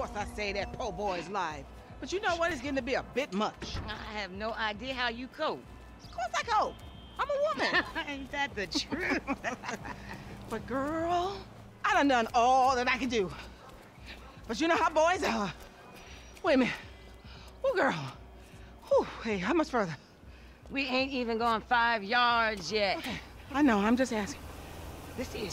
course I say that po' boy's live. But you know what? It's getting to be a bit much. I have no idea how you cope. Of course I cope. I'm a woman. Ain't that the truth? but girl, I done done all that I can do. But you know how boys are. Wait a minute. Oh, girl. Whew, hey, how much further? we ain't even gone five yards yet. Okay, I know, I'm just asking. This is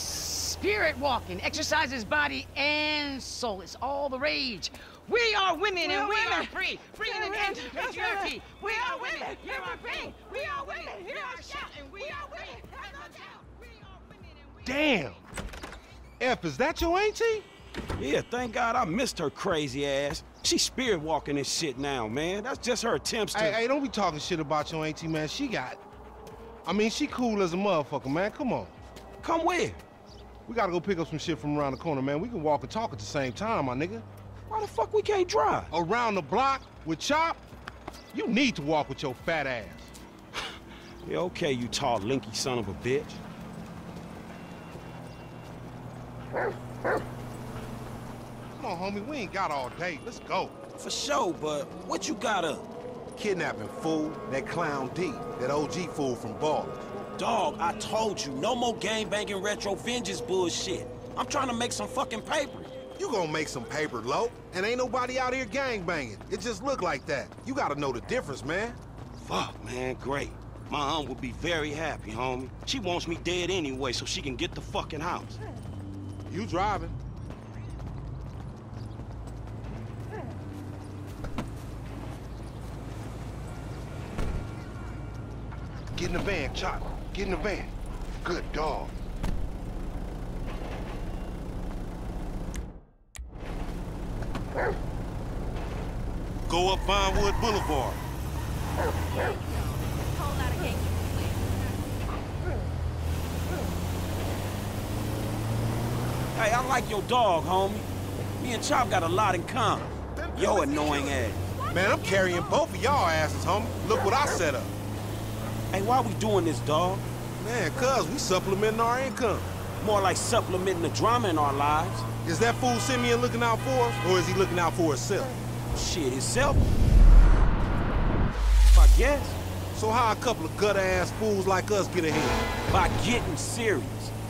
spirit walking. Exercises body and soul. It's all the rage. We are women We and are we women. are free. Free in the Yeah, end of that's patriarchy. right. We are women. You You are are free. free. We are women. We Hear are our shout. shouting. We We are are free. women. Have no doubt. We are women Damn. F, is that your auntie? Yeah, thank God I missed her crazy ass. She's spirit walking and shit now, man. That's just her attempts to. Hey, hey, don't be talking shit about your auntie, man. She got. I mean, she cool as a motherfucker, man. Come on. Come where? We gotta go pick up some shit from around the corner, man. We can walk and talk at the same time, my nigga. Why the fuck we can't drive? Around the block with Chop? You need to walk with your fat ass. Yeah, okay, you tall, linky son of a bitch. Come on, homie. We ain't got all day. Let's go. For sure, but what you got up? Kidnapping fool, that clown D, that OG fool from Ball. Dog, I told you, no more gang banging retro vengeance bullshit. I'm trying to make some fucking paper. You gonna make some paper, low, and ain't nobody out here gang banging. It just look like that. You gotta know the difference, man. Fuck, man, great. My aunt would be very happy, homie. She wants me dead anyway so she can get the fucking house. You driving. Get in the van, Chop. Get in the van. Good dog. Go up Vinewood Boulevard. Hey, I like your dog, homie. Me and Chop got a lot in common. Yo annoying ass. Man, I'm carrying both of y'all asses, homie. Look what I set up. Hey, why we doing this, dog? Man, cuz we supplementing our income. More like supplementing the drama in our lives. Is that fool Simeon looking out for us, or is he looking out for himself? Shit, itself. I guess. So how a couple of gutter-ass fools like us get ahead? By getting serious.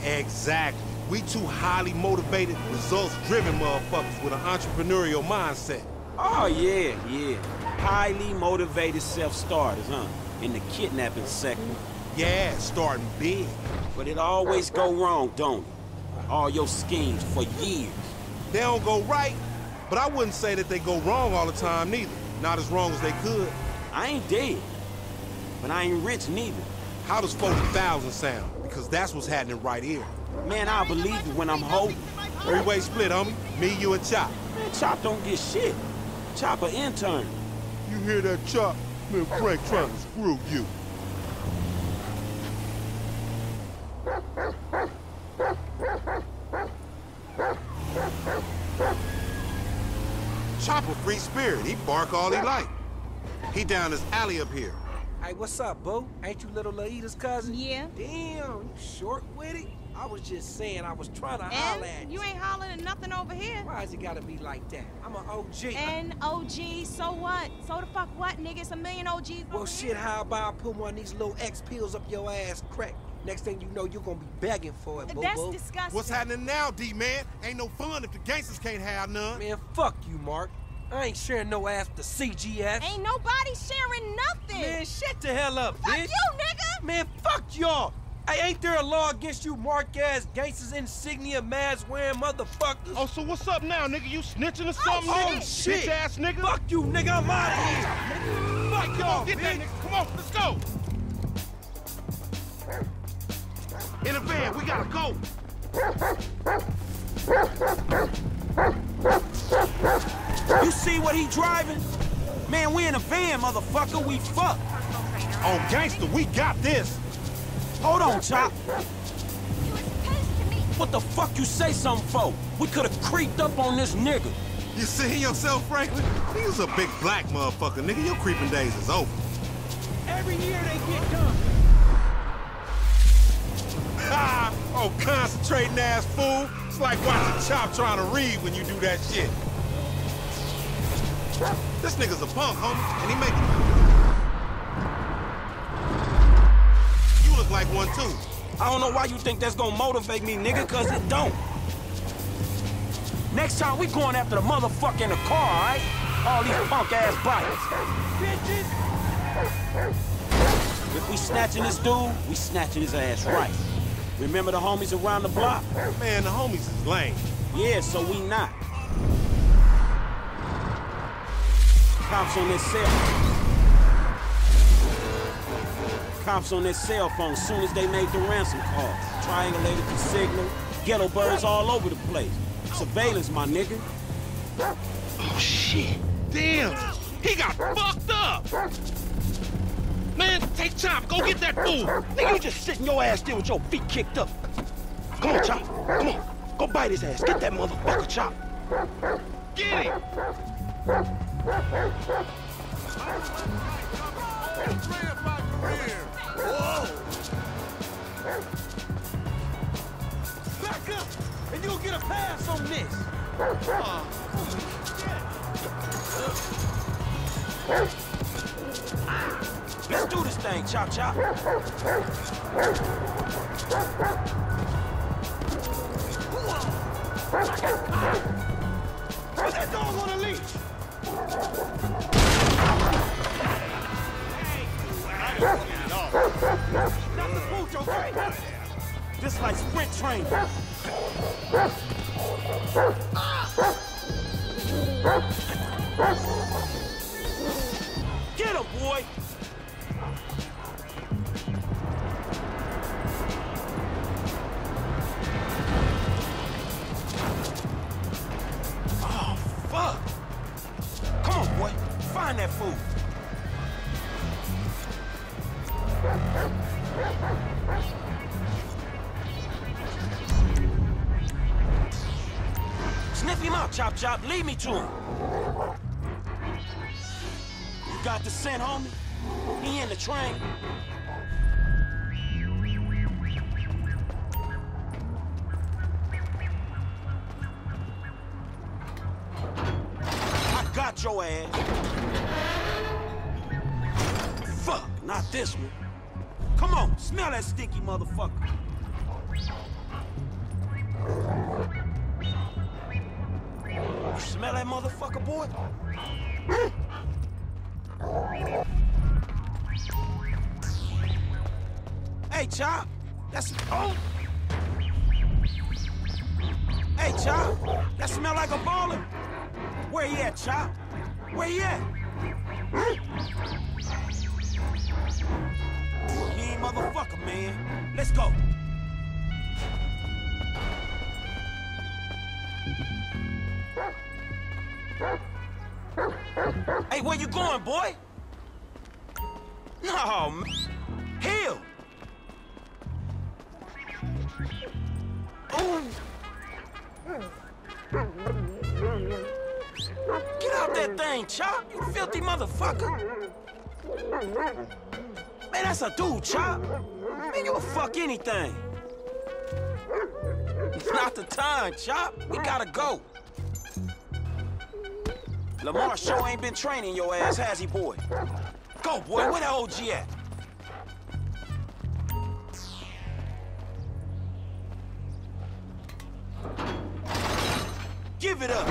Exactly. We two highly motivated, results-driven motherfuckers with an entrepreneurial mindset. Oh, yeah, yeah. Highly motivated self-starters, huh? In the kidnapping sector. Yeah, starting big. But it always go wrong, don't it? All your schemes for years. They don't go right, but I wouldn't say that they go wrong all the time neither. Not as wrong as they could. I ain't dead. But I ain't rich neither. How does 40,000 sound? Because that's what's happening right here. Man, I believe it when I'm holding. Three-way split, homie. Me, you, and Chop. Man, Chop don't get shit. Chop an intern. You hear that, Chop? Man, Frank trying to screw you. Chop a free spirit. He bark all he like. He down this alley up here. Hey, what's up, boo? Ain't you little Laida's cousin? Yeah. Damn, you short with it? I was just saying I was trying to holler at And you ain't hollering at nothing over here. Why has it gotta be like that? I'm an OG. And OG, so what? So the fuck what, nigga? It's a million OGs. well, over shit, here. how about I put one of these little X pills up your ass crack? Next thing you know, you're gonna be begging for it, boo That's boo. disgusting. What's happening now, D-man? Ain't no fun if the gangsters can't have none. Man, fuck you, Mark. I ain't sharing no ass to CGF. Ain't nobody sharing nothing. Man, shut the hell up, fuck bitch. you, nigga. Man, fuck y'all. Hey, ain't there a law against you mark-ass gangsters insignia mask wearing motherfuckers? Oh, so what's up now, nigga? You snitching or oh, something, Oh, nigga? shit. Bitch ass nigga. Fuck you, nigga. I'm out of here. Nigga. Fuck Come y'all, on, get that nigga. Come on, let's go. In the van, we gotta go. You see what he driving? Man, we in a van, motherfucker. We fucked. On gangster, we got this. Hold on, Chop. What the fuck you say something for? We could have creeped up on this nigga. You see yourself, Franklin? He was a big black motherfucker, nigga. Your creeping days is over. Every year they get done. Ha! Oh, concentrating ass fool. It's like watching Chop trying to read when you do that shit. This nigga's a punk, homie, and he making... It. You look like one, too. I don't know why you think that's gonna motivate me, nigga, cause it don't. Next time we going after the motherfucker in the car, all right? All these punk-ass bikes. If we snatching this dude, we snatching his ass right. Remember the homies around the block? Man, the homies is lame. Yeah, so we not. Cops on their cell. Cops on their cell phone soon as they made the ransom call. Triangulated the signal. Ghetto birds all over the place. Surveillance, my nigga. Oh, shit. Damn. He got fucked up. Man, take time. Go get that fool. Nigga, you just sitting your ass there with your feet kicked up. Come on, Chop. Come on. Go bite his ass. Get that motherfucker, Chop. Get him. Back up, and you'll get a pass on this. Let's do this thing, Chop Chop. Put that dog on a leash. This like sprint training. Get him, boy. Fool. Sniff him out, Chop Chop. Lead me to him. You got the scent, homie? He in the train. I got your ass. Not this one. Come on, smell that stinky motherfucker. You smell that motherfucker, boy? Hey, Chop. That's... Oh! Hey, Chop. That smell like a baller. Where he at, Chop? Where he at? Let's go. Hey, where you going, boy? No, man. Get out that thing, Chop. You filthy motherfucker. Man, that's a dude, Chop. You will fuck anything. It's not the time, Chop. We gotta go. Lamar sure ain't been training your ass, has he, boy? Go, boy. Where the OG at? Give it up.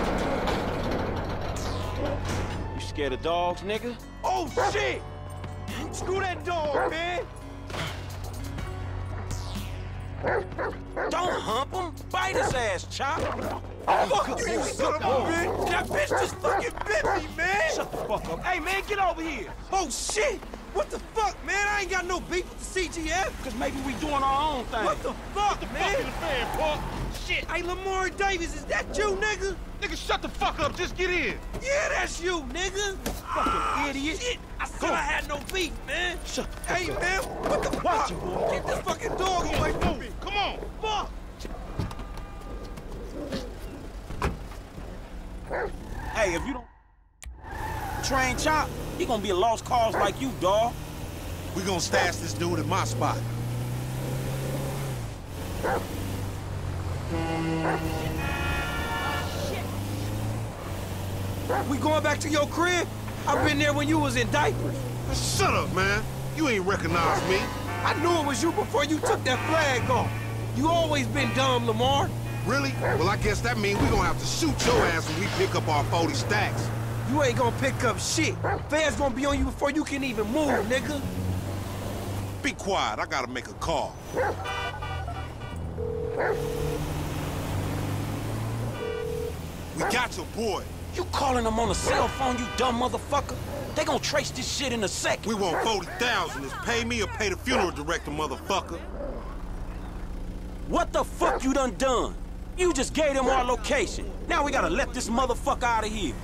You scared of dogs, nigga? Oh, shit! Screw that dog, man! Don't hump him. Bite his ass, Chop. Fuck you, you son of a bitch! That bitch just fucking bit me, man! Shut the fuck up. Hey, man, get over here! Oh, shit! What the fuck, man? I ain't got no beef with the CGF! Because maybe we doing our own thing. What the fuck, man? Fucking fan, punk. Shit! Hey, Lamar Davis, is that you, nigga? Nigga, shut the fuck up. Just get in. Yeah, that's you, nigga! Fucking idiot. Shit! I said I had no beef, man! Shut the fuck Hey, up. man, what the fuck? it, boy. Get this fucking dog away from me! Come on. Fuck! Hey, if you don't train Chop, he gonna be a lost cause like you, dawg. We gonna stash this dude at my spot. We going back to your crib? I've been there when you was in diapers. Shut up, man. You ain't recognize me. I knew it was you before you took that flag off. You always been dumb, Lamar. Really? Well, I guess that means we gonna have to shoot your ass when we pick up our 40 stacks. You ain't gonna pick up shit. Fans gonna be on you before you can even move, nigga. Be quiet, I gotta make a call. We got your boy. You calling them on a cell phone, you dumb motherfucker? They gonna trace this shit in a second. We want 40,000. It's pay me or pay the funeral director, motherfucker. What the fuck you done done? You just gave them our location. Now we gotta let this motherfucker out of here.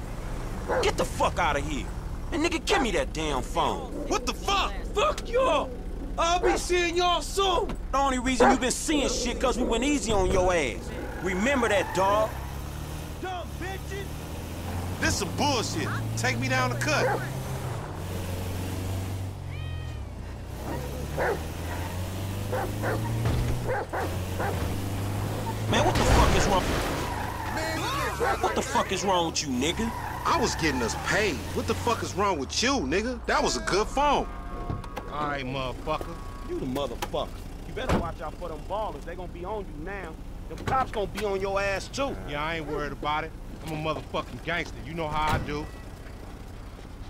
Get the fuck out of here. And nigga, give me that damn phone. What the fuck? Fuck y'all. I'll be seeing y'all soon. The only reason you been seeing shit cause we went easy on your ass. Remember that, dog. Dumb. This some bullshit. Take me down the cut. Man, what the fuck is wrong? What the fuck is wrong with you, nigga? I was getting us paid. What the fuck is wrong with you, nigga? That was a good phone. All right, motherfucker. You the motherfucker. You better watch out for them ballers. They gonna be on you now. Them cops gonna be on your ass too. Yeah, I ain't worried about it. I'm a motherfucking gangster. You know how I do.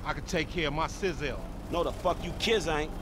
I can take care of my sizzle. No, the fuck you kids ain't.